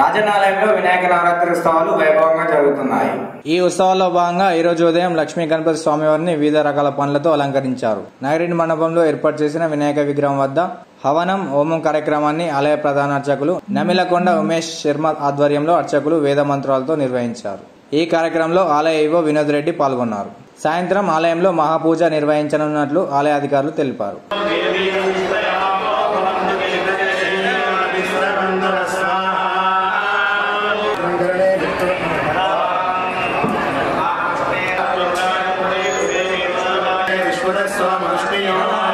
రాజనాలయంలో వినాయక నవరాత్రి ఉత్సవాలు వైభవంగా జరుగుతున్నాయి. ఈ ఉత్సవాల్లో భాగంగా ఈ రోజు ఉదయం లక్ష్మీ గణపతి స్వామివారిని వివిధ రకాల పనులతో అలంకరించారు. నగరింటి మండపంలో ఏర్పాటు చేసిన వినాయక విగ్రహం వద్ద హవనం హోమం కార్యక్రమాన్ని ఆలయ ప్రధాన అర్చకులు నమిలకొండ ఉమేష్ శర్మ ఆధ్వర్యంలో అర్చకులు వేద మంత్రాలతో నిర్వహించారు. ఈ కార్యక్రమంలో ఆలయ ఇవో వినోద్ రెడ్డి పాల్గొన్నారు. సాయంత్రం ఆలయంలో మహాపూజ నిర్వహించనున్నట్లు ఆలయ అధికారులు తెలిపారు. समष्टिया